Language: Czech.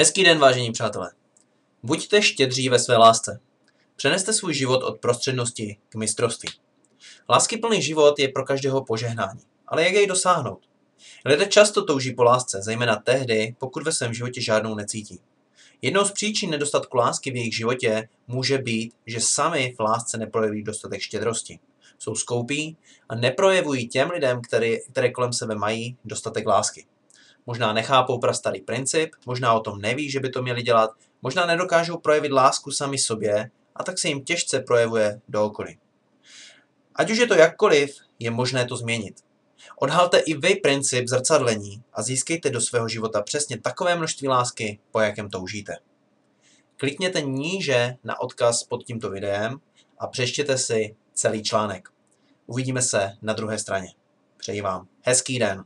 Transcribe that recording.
Hezký den, vážení přátelé. Buďte štědří ve své lásce. Přeneste svůj život od prostřednosti k mistrovství. Láskyplný život je pro každého požehnání, ale jak jej dosáhnout? Lidé často touží po lásce, zejména tehdy, pokud ve svém životě žádnou necítí. Jednou z příčin nedostatku lásky v jejich životě může být, že sami v lásce neprojeví dostatek štědrosti. Jsou skoupí a neprojevují těm lidem, který, které kolem sebe mají, dostatek lásky. Možná nechápou prastarý princip, možná o tom neví, že by to měli dělat, možná nedokážou projevit lásku sami sobě a tak se jim těžce projevuje do okolí. Ať už je to jakkoliv, je možné to změnit. Odhalte i vy princip zrcadlení a získejte do svého života přesně takové množství lásky, po jakém toužíte. Klikněte níže na odkaz pod tímto videem a přečtěte si celý článek. Uvidíme se na druhé straně. Přeji vám hezký den.